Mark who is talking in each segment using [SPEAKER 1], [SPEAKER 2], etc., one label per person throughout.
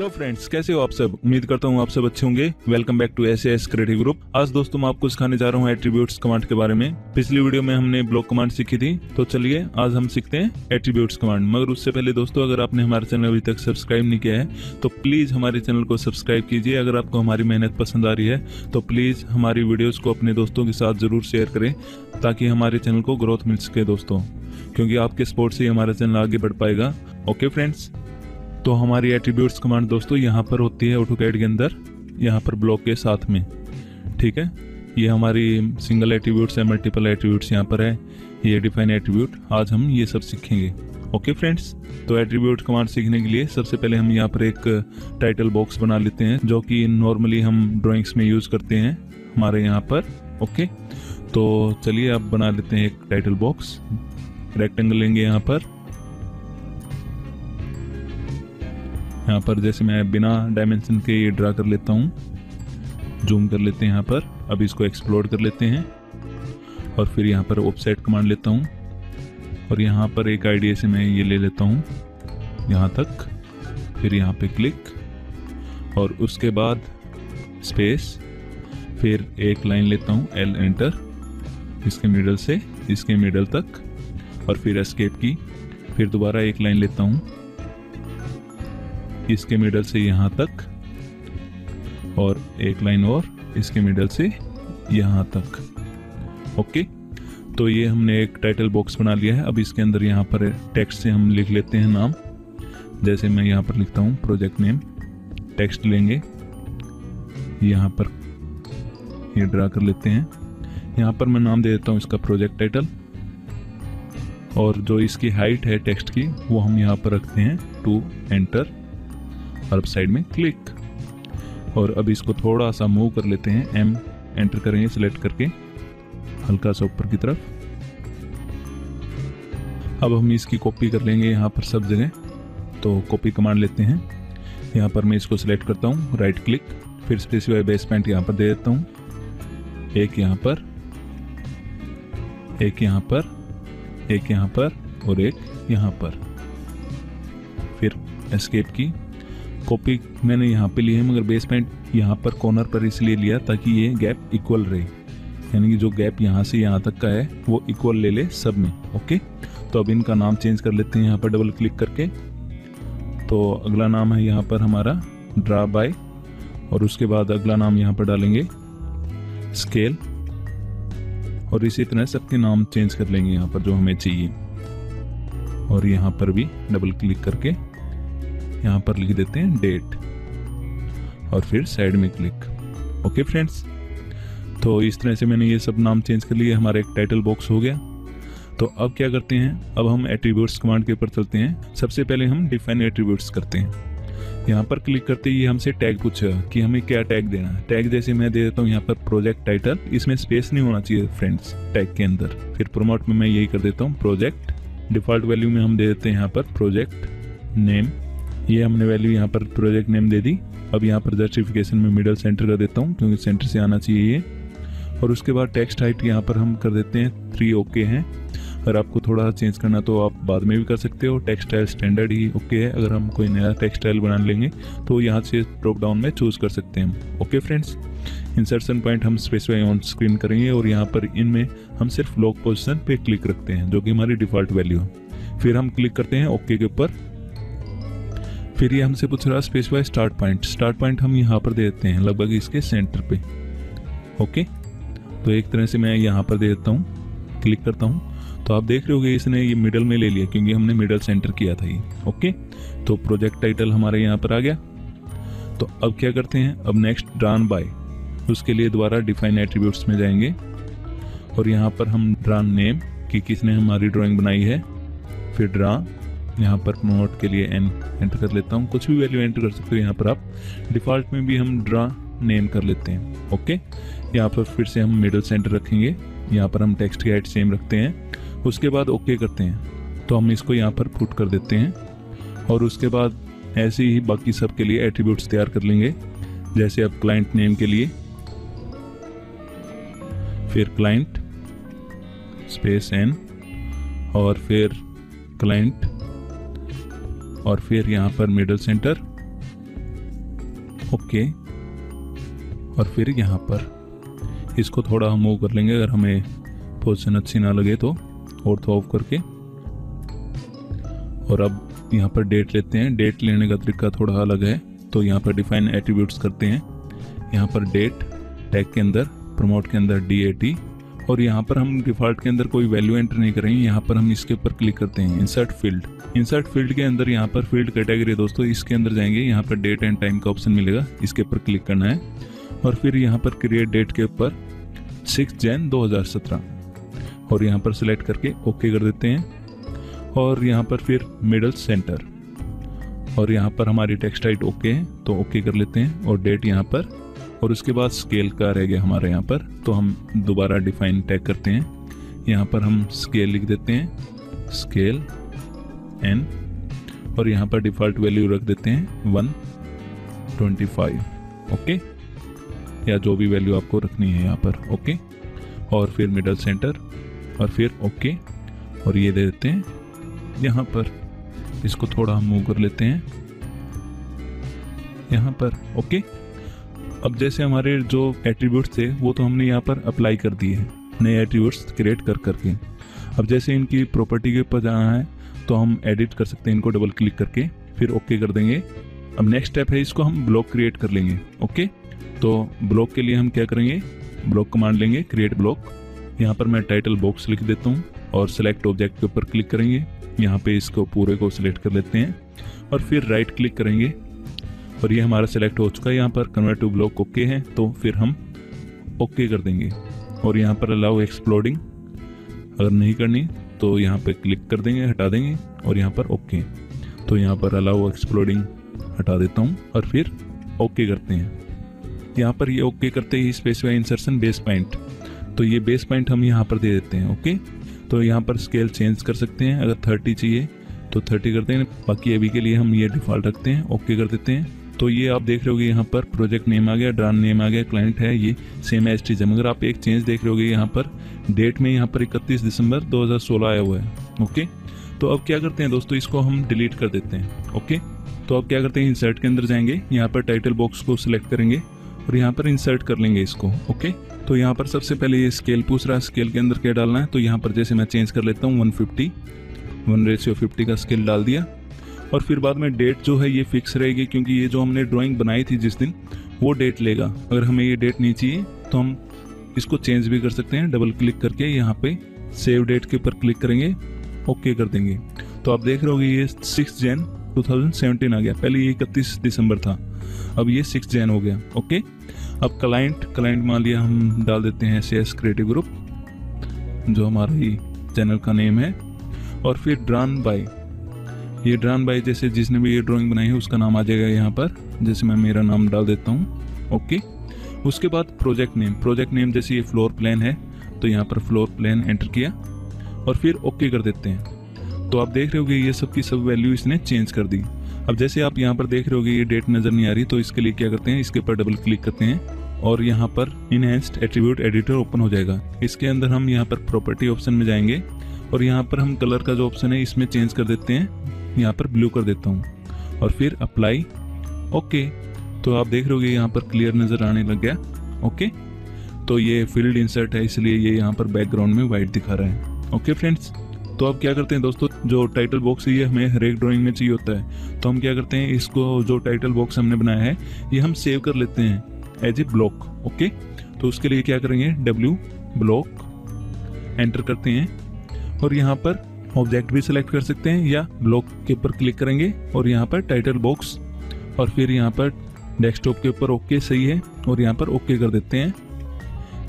[SPEAKER 1] Hello friends कैसे हो आप सब? उम्मीद करता हूँ आप सब अच्छे होंगे। Welcome back to S S creative group आज दोस्तों मैं आपको सिखाने जा रहा हूँ एट्रीब्यूट्स कमांड के बारे में। पिछली वीडियो में हमने ब्लॉक कमांड सीखी थी तो चलिए आज हम सीखते हैं एट्रीब्यूट्स कमांड मगर उससे पहले दोस्तों, अगर आपने हमारे चैनल अभी तक सब्सक्राइब नहीं किया है तो प्लीज़ हमारे चैनल को सब्सक्राइब कीजिए। अगर आपको हमारी मेहनत पसंद आ रही है तो प्लीज़ हमारी वीडियोज़ को अपने दोस्तों के साथ ज़रूर शेयर करें, ताकि हमारे चैनल को ग्रोथ मिल सके दोस्तों, क्योंकि आपके सपोर्ट से ही हमारा चैनल आगे बढ़ पाएगा। ओके फ्रेंड्स तो हमारी एट्रीब्यूट्स कमांड दोस्तों यहाँ पर होती है ऑटोकैड के अंदर, यहाँ पर ब्लॉक के साथ में। ठीक है? ये हमारी सिंगल एट्रीब्यूट्स है मल्टीपल एट्रीब्यूट्स यहाँ पर है, ये डिफाइन एट्रीब्यूट आज हम ये सब सीखेंगे। ओके फ्रेंड्स तो एट्रीब्यूट कमांड सीखने के लिए सबसे पहले हम यहाँ पर एक टाइटल बॉक्स बना लेते हैं, जो कि नॉर्मली हम ड्राइंग्स में यूज़ करते हैं हमारे यहाँ पर। ओके तो चलिए अब बना लेते हैं एक टाइटल बॉक्स रेक्टेंगल लेंगे यहाँ पर। यहाँ पर जैसे मैं बिना डायमेंशन के ये ड्रा कर लेता हूँ जूम कर लेते हैं यहाँ पर, अब इसको एक्सप्लोर कर लेते हैं और फिर यहाँ पर ऑफसेट कमांड लेता हूँ और यहाँ पर एक आइडिया से मैं ये ले लेता हूँ, यहाँ तक, फिर यहाँ पे क्लिक और उसके बाद स्पेस फिर एक लाइन लेता हूँ एल एंटर इसके मिडल से, इसके मिडल तक और फिर एस्केप की, फिर दोबारा एक लाइन लेता हूँ। इसके मिडल से यहाँ तक और एक लाइन और इसके मिडल से यहाँ तक। ओके तो ये हमने एक टाइटल बॉक्स बना लिया है। अब इसके अंदर यहाँ पर टेक्स्ट से हम लिख लेते हैं नाम। जैसे मैं यहाँ पर लिखता हूँ प्रोजेक्ट नेम टेक्स्ट लेंगे। यहाँ पर ये ड्रा कर लेते हैं। यहाँ पर मैं नाम दे देता हूँ इसका प्रोजेक्ट टाइटल और जो इसकी हाइट है टेक्स्ट की, वो हम यहाँ पर रखते हैं। टू एंटर और साइड में क्लिक और अब इसको थोड़ा सा मूव कर लेते हैं. एम एंटर करेंगे सिलेक्ट करके. हल्का सा ऊपर की तरफ़. अब हम इसकी कॉपी कर लेंगे यहाँ पर सब जगह. तो कॉपी कमांड लेते हैं. यहाँ पर मैं इसको सिलेक्ट करता हूँ. राइट क्लिक फिर स्पेसिफाई बेस पॉइंट यहाँ पर दे देता हूँ. एक यहाँ पर. एक यहाँ पर. एक यहाँ पर. और एक यहाँ पर. फिर एस्केप की. कॉपी मैंने यहाँ पे ली है, मगर बेस पॉइंट यहाँ पर कॉर्नर पर इसलिए लिया ताकि ये गैप इक्वल रहे। यानी कि जो गैप यहाँ से यहाँ तक का है, वो इक्वल ले ले सब में ओके तो अब इनका नाम चेंज कर लेते हैं यहाँ पर डबल क्लिक करके। तो अगला नाम है यहाँ पर हमारा ड्रा बाय और उसके बाद अगला नाम यहाँ पर डालेंगे स्केल और इसी तरह सबके नाम चेंज कर लेंगे यहाँ पर जो हमें चाहिए। और यहाँ पर भी डबल क्लिक करके यहाँ पर लिख देते हैं डेट और फिर साइड में क्लिक ओके फ्रेंड्स तो इस तरह से मैंने ये सब नाम चेंज कर लिए, हमारा एक टाइटल बॉक्स हो गया। तो अब क्या करते हैं? अब हम एट्रीब्यूट्स कमांड के ऊपर चलते हैं। सबसे पहले हम डिफाइन एट्रीब्यूट्स करते हैं। यहाँ पर क्लिक करते ही हमसे टैग पूछेगा कि हमें क्या टैग देना है। टैग जैसे मैं दे देता हूँ यहाँ पर प्रोजेक्ट टाइटल इसमें स्पेस नहीं होना चाहिए फ्रेंड्स टैग के अंदर। फिर प्रोमोट में मैं यही कर देता हूँ प्रोजेक्ट डिफ़ॉल्ट वैल्यू में हम दे देते हैं यहाँ पर प्रोजेक्ट नेम ये हमने वैल्यू यहाँ पर प्रोजेक्ट नेम दे दी। अब यहाँ पर जस्टिफिकेशन में मिडल सेंटर कर देता हूँ, क्योंकि सेंटर से आना चाहिए ये। और उसके बाद टेक्स्ट हाइट यहाँ पर हम कर देते हैं थ्री ओके हैं। अगर आपको थोड़ा चेंज करना तो आप बाद में भी कर सकते हो। टेक्सटाइल स्टैंडर्ड ही ओके है। अगर हम कोई नया टेक्सटाइल बना लेंगे तो यहाँ से ड्रॉप डाउन में चूज़ कर सकते हैं। ओके फ्रेंड्स इंसर्शन पॉइंट हम स्पेसिफाई ऑन स्क्रीन करेंगे और यहाँ पर इनमें हम सिर्फ़ लॉक पोजिशन पे क्लिक रखते हैं, जो कि हमारी डिफ़ॉल्ट वैल्यू है। फिर हम क्लिक करते हैं ओके के ऊपर। फिर ये हमसे पूछ रहा है specify start point start point हम यहाँ पर दे देते हैं, लगभग इसके सेंटर पे। ओके तो एक तरह से मैं यहाँ पर दे देता हूँ क्लिक करता हूँ। तो आप देख रहे होगे इसने ये मिडल में ले लिया, क्योंकि हमने मिडल सेंटर किया था ये। ओके तो प्रोजेक्ट टाइटल हमारे यहाँ पर आ गया। तो अब क्या करते हैं, अब नेक्स्ट ड्रान बाय उसके लिए दोबारा डिफाइन एट्रीब्यूट्स में जाएँगे। और यहाँ पर हम ड्रान नेम कि किसने हमारी ड्राइंग बनाई है, फिर ड्रा यहाँ पर प्रमोट के लिए एन एंटर कर लेता हूँ। कुछ भी वैल्यू एंटर कर सकते हो यहाँ पर आप। डिफ़ॉल्ट में भी हम ड्रा नेम कर लेते हैं ओके यहाँ पर फिर से हम मिडल सेंटर रखेंगे। यहाँ पर हम टेक्स्ट हाइट सेम रखते हैं। उसके बाद ओके करते हैं। तो हम इसको यहाँ पर पुट कर देते हैं। और उसके बाद ऐसे ही बाकी सब के लिए एट्रीब्यूट्स तैयार कर लेंगे। जैसे अब क्लाइंट नेम के लिए। फिर क्लाइंट स्पेस एन और फिर क्लाइंट और फिर यहाँ पर मिडल सेंटर ओके और फिर यहाँ पर। इसको थोड़ा हम मूव कर लेंगे, अगर हमें पोजिशन अच्छी ना लगे तो। और तो ऑफ़ करके। और अब यहाँ पर डेट लेते हैं। डेट लेने का तरीका थोड़ा अलग है। तो यहाँ पर डिफाइन एट्रीब्यूट्स करते हैं। यहाँ पर डेट टैग के अंदर प्रमोट के अंदर डी ए टी और यहाँ पर हम डिफ़ॉल्ट के अंदर कोई वैल्यू एंटर नहीं करेंगे यहाँ पर हम इसके ऊपर क्लिक करते हैं। इंसर्ट फ़ील्ड इंसर्ट फ़ील्ड के अंदर यहाँ पर फ़ील्ड कैटेगरी दोस्तों, इसके अंदर जाएँगे। यहाँ पर डेट एंड टाइम का ऑप्शन मिलेगा। इसके ऊपर क्लिक करना है। और फिर यहाँ पर क्रिएट डेट के ऊपर सिक्स जैन 2017 और यहाँ पर सिलेक्ट करके ओके कर देते हैं। और यहाँ पर फिर मिडल सेंटर और यहाँ पर हमारी टेक्स्ट हाइट ओके है तो ओके कर लेते हैं। और डेट यहाँ पर और उसके बाद स्केल का रह गया हमारे यहाँ पर तो हम दोबारा डिफाइन टैग करते हैं। यहाँ पर हम स्केल लिख देते हैं। स्केल एन और यहाँ पर डिफ़ॉल्ट वैल्यू रख देते हैं वन ट्वेंटी फाइव ओके या जो भी वैल्यू आपको रखनी है यहाँ पर ओके और फिर मिडल सेंटर और फिर ओके और ये दे देते हैं यहाँ पर। इसको थोड़ा हम मूव कर लेते हैं। यहाँ पर ओके अब जैसे हमारे जो एट्रीब्यूट्स थे, वो तो हमने यहाँ पर अप्लाई कर दिए हैं। नए एट्रीब्यूट्स क्रिएट कर करके अब जैसे इनकी प्रॉपर्टी के ऊपर जाना है तो हम एडिट कर सकते हैं इनको डबल क्लिक करके, फिर ओके कर देंगे। अब नेक्स्ट स्टेप है, इसको हम ब्लॉक क्रिएट कर लेंगे ओके तो ब्लॉक के लिए हम क्या करेंगे? ब्लॉक कमांड लेंगे क्रिएट ब्लॉक यहाँ पर मैं टाइटल बॉक्स लिख देता हूँ और सेलेक्ट ऑब्जेक्ट के ऊपर क्लिक करेंगे। यहाँ पे इसको पूरे को सिलेक्ट कर लेते हैं और फिर राइट क्लिक करेंगे। और ये हमारा सेलेक्ट हो चुका है। यहाँ पर कन्वर्ट टू ब्लॉक ओके है तो फिर हम ओके कर देंगे। और यहाँ पर अलाउ एक्सप्लोडिंग अगर नहीं करनी तो यहाँ पर क्लिक कर देंगे, हटा देंगे, और यहाँ पर ओके तो यहाँ पर अलाउ एक्सप्लोडिंग हटा देता हूँ, और फिर ओके करते हैं। यहाँ पर ये ओके करते ही स्पेसिफाई इंसर्शन बेस पॉइंट तो ये बेस पॉइंट हम यहाँ पर दे देते हैं ओके तो यहाँ पर स्केल चेंज कर सकते हैं, अगर थर्टी चाहिए तो थर्टी करते हैं बाकी अभी के लिए हम ये डिफ़ॉल्ट रखते हैं ओके कर देते हैं। तो ये आप देख रहे होगे यहाँ पर प्रोजेक्ट नेम आ गया ड्रान नेम आ गया क्लाइंट है ये सेम एज टी मगर आप एक चेंज देख रहे हो यहाँ पर डेट में यहाँ पर इकतीस दिसंबर 2016 आया हुआ है ओके तो अब क्या करते हैं दोस्तों, इसको हम डिलीट कर देते हैं ओके तो अब क्या करते हैं इंसर्ट के अंदर जाएँगे, यहाँ पर टाइटल बॉक्स को सिलेक्ट करेंगे और यहाँ पर इंसर्ट कर लेंगे इसको ओके तो यहाँ पर सबसे पहले ये स्केल पूछ रहा है स्केल के अंदर क्या डालना है? तो यहाँ पर जैसे मैं चेंज कर लेता हूँ one fifty one ratio fifty का स्केल डाल दिया और फिर बाद में डेट जो है ये फिक्स रहेगी क्योंकि ये जो हमने ड्राइंग बनाई थी जिस दिन, वो डेट लेगा। अगर हमें ये डेट नहीं चाहिए तो हम इसको चेंज भी कर सकते हैं डबल क्लिक करके यहाँ पे सेव डेट के ऊपर क्लिक करेंगे ओके कर देंगे। तो आप देख रहे हो ये सिक्स जैन 2017 आ गया। पहले ये इकतीस दिसंबर था, अब ये सिक्स जैन हो गया। ओके अब क्लाइंट क्लाइंट मान लिया हम डाल देते हैं सी एस क्रिएटिव ग्रुप जो हमारा ही चैनल का नेम है। और फिर ड्रान बाई ये ड्रान बाई जैसे जिसने भी ये ड्राइंग बनाई है, उसका नाम आ जाएगा यहाँ पर, जैसे मैं मेरा नाम डाल देता हूँ। ओके उसके बाद प्रोजेक्ट नेम प्रोजेक्ट नेम जैसे ये फ्लोर प्लान है तो यहाँ पर फ्लोर प्लान एंटर किया और फिर ओके कर देते हैं। तो आप देख रहे होगे ये सब की सब वैल्यू इसने चेंज कर दी। अब जैसे आप यहाँ पर देख रहे होगे ये डेट नज़र नहीं आ रही तो इसके लिए क्या करते हैं? इसके ऊपर डबल क्लिक करते हैं और यहाँ पर इनहेंस्ड एट्रीब्यूट एडिटर ओपन हो जाएगा। इसके अंदर हम यहाँ पर प्रॉपर्टी ऑप्शन में जाएँगे और यहाँ पर हम कलर का जो ऑप्शन है, इसमें चेंज कर देते हैं। यहाँ पर ब्लू कर देता हूँ। और फिर अप्लाई ओके तो आप देख रहे हो यहाँ पर क्लियर नज़र आने लग गया। ओके तो ये फ़ील्ड इंसर्ट है, इसलिए ये यहाँ पर बैकग्राउंड में वाइट दिखा रहा है। ओके फ्रेंड्स तो अब क्या करते हैं दोस्तों? जो टाइटल बॉक्स ये हमें हर एक ड्राइंग में चाहिए होता है तो हम क्या करते हैं? इसको जो टाइटल बॉक्स हमने बनाया है, ये हम सेव कर लेते हैं एज ए ब्लॉक ओके तो उसके लिए क्या करेंगे? डब्ल्यू ब्लॉक एंटर करते हैं। और यहाँ पर ऑब्जेक्ट भी सिलेक्ट कर सकते हैं, या ब्लॉक के ऊपर क्लिक करेंगे और यहाँ पर टाइटल बॉक्स और फिर यहाँ पर डेस्कटॉप के ऊपर ओके सही है और यहाँ पर ओके कर देते हैं।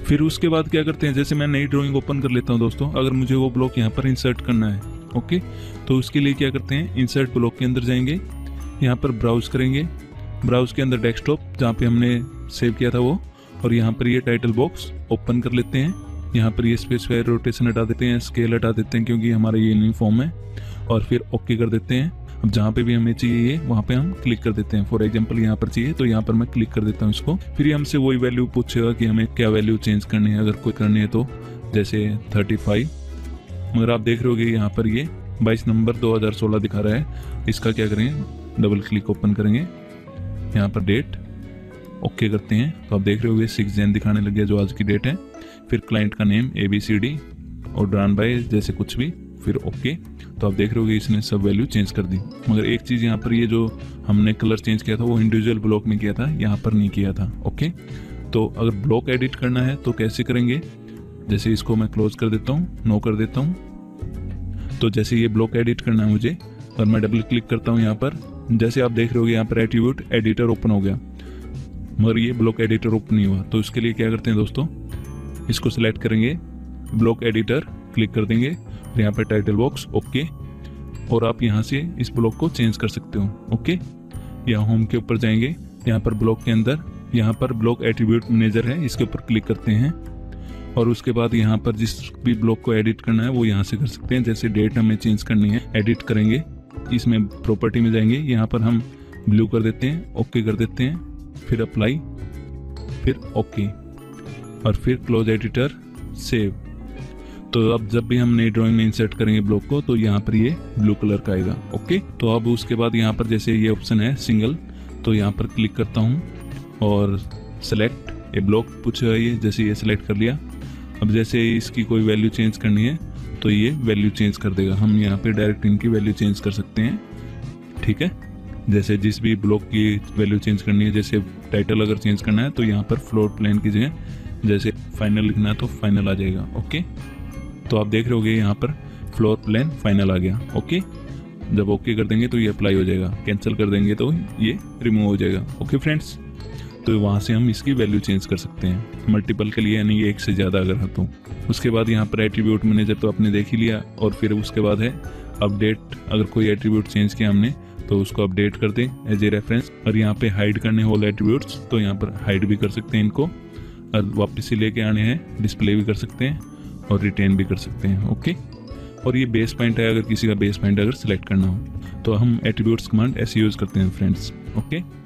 [SPEAKER 1] फिर उसके बाद क्या करते हैं, जैसे मैं नई ड्राइंग ओपन कर लेता हूँ दोस्तों, अगर मुझे वो ब्लॉक यहाँ पर इंसर्ट करना है ओके तो उसके लिए क्या करते हैं इंसर्ट ब्लॉक के अंदर जाएँगे, यहाँ पर ब्राउज करेंगे ब्राउज के अंदर डेस्कटॉप जहाँ पे हमने सेव किया था वो, और यहाँ पर ये टाइटल बॉक्स ओपन कर लेते हैं। यहाँ पर ये स्पेस स्पेसिफायर रोटेशन हटा देते हैं स्केल हटा देते हैं, क्योंकि हमारा ये यूनिफॉर्म है। और फिर ओके कर देते हैं। अब जहाँ पे भी हमें चाहिए ये, वहाँ पे हम क्लिक कर देते हैं। फॉर एग्ज़ाम्पल यहाँ पर चाहिए तो यहाँ पर मैं क्लिक कर देता हूँ इसको। फिर ये हमसे वही वैल्यू पूछेगा कि हमें क्या वैल्यू चेंज करनी है, अगर कोई करनी है तो। जैसे थर्टी फाइव मगर आप देख रहे हो यहाँ पर ये बाईस नंबर दो हज़ार सोलह दिखा रहा है। इसका क्या करेंगे डबल क्लिक ओपन करेंगे। यहाँ पर डेट ओके करते हैं। तो आप देख रहे होगे सिक्स जैन दिखाने लग गया जो आज की डेट है। फिर क्लाइंट का name A B C D और ड्रान बाय जैसे कुछ भी, फिर ओके तो आप देख रहे होगे इसने सब वैल्यू चेंज कर दी। मगर एक चीज़ यहाँ पर ये जो हमने कलर चेंज किया था, वो इंडिविजुअल ब्लॉक में किया था, यहाँ पर नहीं किया था। ओके तो अगर ब्लॉक एडिट करना है तो कैसे करेंगे? जैसे इसको मैं क्लोज कर देता हूँ नो कर देता हूँ। तो जैसे ये ब्लॉक एडिट करना है मुझे, और मैं डबल क्लिक करता हूँ यहाँ पर, जैसे आप देख रहे हो यहाँ पर एट्रीब्यूट एडिटर ओपन हो गया। मगर ये ब्लॉक एडिटर ओपन नहीं हुआ। तो इसके लिए क्या करते हैं दोस्तों? इसको सिलेक्ट करेंगे ब्लॉक एडिटर क्लिक कर देंगे यहाँ पर टाइटल बॉक्स ओके और आप यहाँ से इस ब्लॉक को चेंज कर सकते हो ओके यहाँ होम के ऊपर जाएँगे, यहाँ पर ब्लॉक के अंदर, यहाँ पर ब्लॉक एट्रीब्यूट मैनेजर है, इसके ऊपर क्लिक करते हैं, और उसके बाद यहाँ पर जिस भी ब्लॉक को एडिट करना है, वो यहाँ से कर सकते हैं, जैसे डेट हमें चेंज करनी है एडिट करेंगे, इसमें प्रॉपर्टी में जाएँगे, यहाँ पर हम ब्लू कर देते हैं ओके कर देते हैं, फिर अप्लाई फिर ओके और फिर क्लोज एडिटर सेव तो अब जब भी हम नई ड्राइंग में इंसर्ट करेंगे ब्लॉक को तो यहाँ पर ये ब्लू कलर का आएगा ओके तो अब उसके बाद यहाँ पर जैसे ये ऑप्शन है सिंगल तो यहाँ पर क्लिक करता हूँ और सेलेक्ट ये ब्लॉक पूछेगा ये, जैसे ये सिलेक्ट कर लिया। अब जैसे इसकी कोई वैल्यू चेंज करनी है तो ये वैल्यू चेंज कर देगा। हम यहाँ पे डायरेक्ट इनकी वैल्यू चेंज कर सकते हैं, ठीक है? जैसे जिस भी ब्लॉक की वैल्यू चेंज करनी है, जैसे टाइटल अगर चेंज करना है तो यहाँ पर फ्लोर प्लान की जगह जैसे फाइनल लिखना है तो फाइनल आ जाएगा ओके तो आप देख रहे होगे यहाँ पर फ्लोर प्लान फाइनल आ गया ओके जब ओके कर देंगे तो ये अप्लाई हो जाएगा कैंसिल कर देंगे तो ये रिमूव हो जाएगा ओके फ्रेंड्स तो वहाँ से हम इसकी वैल्यू चेंज कर सकते हैं मल्टीपल के लिए यानी एक से ज़्यादा अगर तो। उसके बाद यहाँ पर एट्रीब्यूट मैनेजर तो आपने देख ही लिया, और फिर उसके बाद है अपडेट अगर कोई एट्रीब्यूट चेंज किया हमने तो उसको अपडेट कर दें एज ए रेफरेंस और यहाँ पे हाइड करने होल एट्रीब्यूट्स तो यहाँ पर हाइड भी कर सकते हैं इनको। वापस से लेके आने हैं डिस्प्ले भी कर सकते हैं और रिटेन भी कर सकते हैं ओके और ये बेस पॉइंट है, अगर किसी का बेस पॉइंट अगर सेलेक्ट करना हो तो हम एट्रीब्यूट्स कमांड ऐसे यूज़ करते हैं फ्रेंड्स ओके